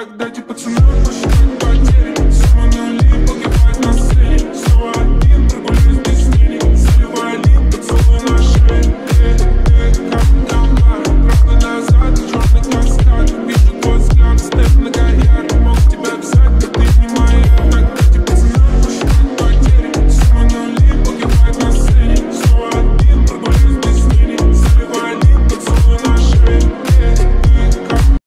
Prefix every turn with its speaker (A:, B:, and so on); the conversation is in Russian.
A: Тогда, типа, пацанам